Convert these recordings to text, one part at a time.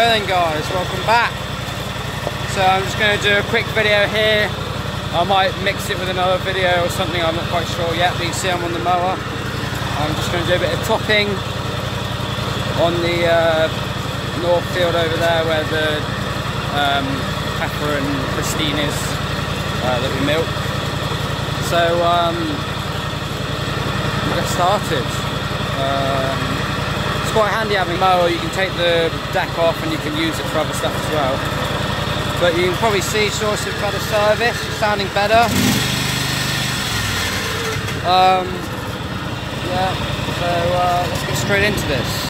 Then guys, welcome back. So I'm just going to do a quick video here. I might mix it with another video or something, I'm not quite sure yet, but you see I'm on the mower. I'm just going to do a bit of topping on the uh, north field over there where the um, Pepper and Christine is uh, that we milk. So um, we'll get started. Um, it's quite handy having a mower, you can take the deck off and you can use it for other stuff as well. But you can probably see source of better service, sounding better. Um, yeah, so uh, let's get straight into this.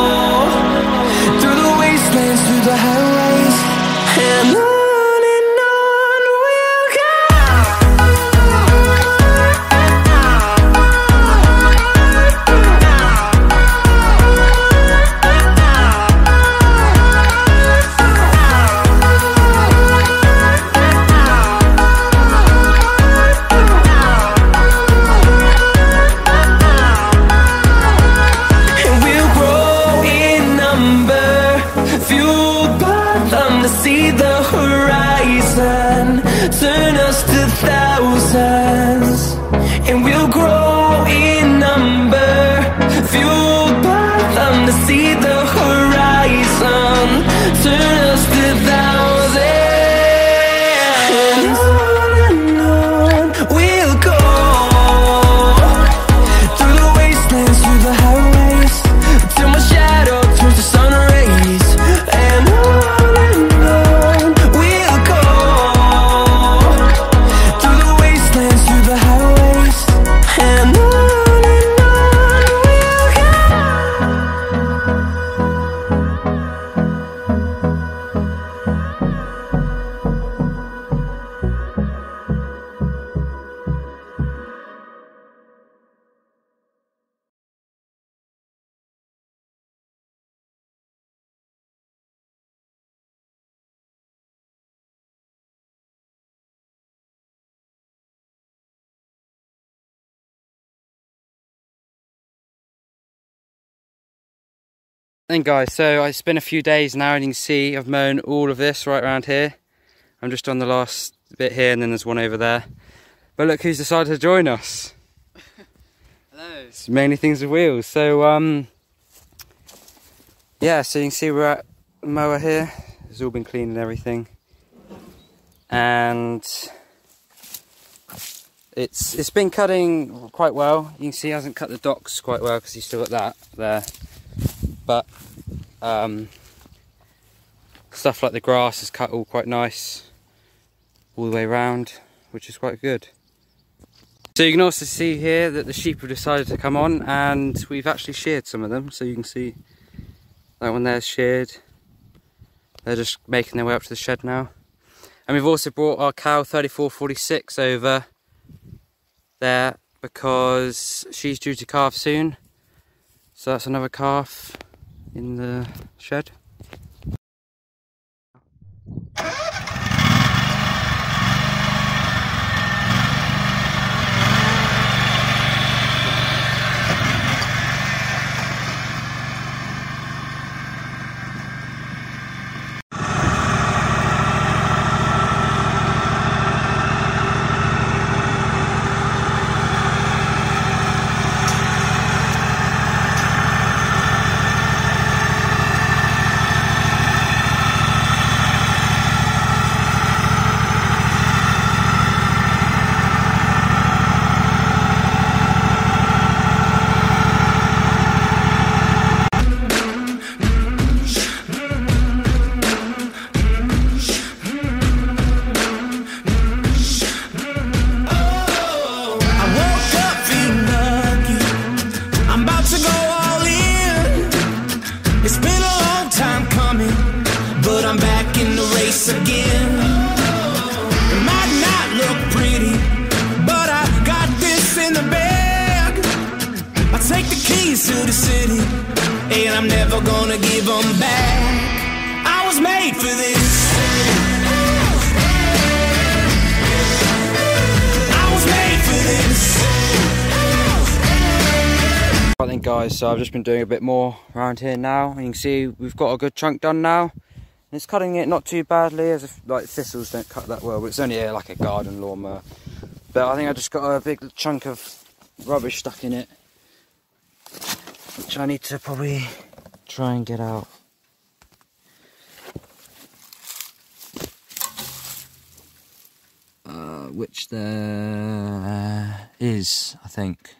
fueled by them to see Then guys, so it's been a few days now and you can see I've mown all of this right around here. I'm just on the last bit here and then there's one over there. But look who's decided to join us. Hello. It's mainly things with wheels. So um yeah, so you can see we're at the mower here. It's all been cleaned and everything. And it's it's been cutting quite well. You can see he hasn't cut the docks quite well because he's still got that there. But um, Stuff like the grass is cut all quite nice all the way around, which is quite good. So you can also see here that the sheep have decided to come on and we've actually sheared some of them. So you can see that one there's sheared. They're just making their way up to the shed now. And we've also brought our cow 3446 over there because she's due to calf soon. So that's another calf in the shed. I'm back in the race again. It might not look pretty, but I got this in the bag. I take the keys to the city, and I'm never gonna give them back. I was made for this. Right then guys, so I've just been doing a bit more around here now. You can see we've got a good chunk done now. And it's cutting it not too badly as if like thistles don't cut that well, but it's only a, like a garden lawnmower. But I think I just got a big chunk of rubbish stuck in it. Which I need to probably try and get out. Uh, which there is, I think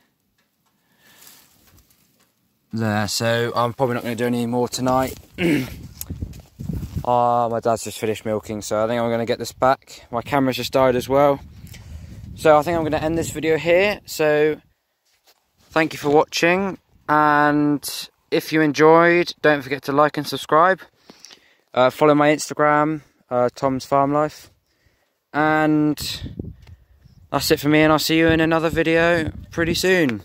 there. So I'm probably not going to do any more tonight. Ah, my dad's just finished milking, so I think I'm going to get this back. My camera's just died as well. So I think I'm going to end this video here. So thank you for watching, and if you enjoyed, don't forget to like and subscribe. Uh, follow my Instagram, uh, Tom's Farm Life, and that's it for me. And I'll see you in another video pretty soon.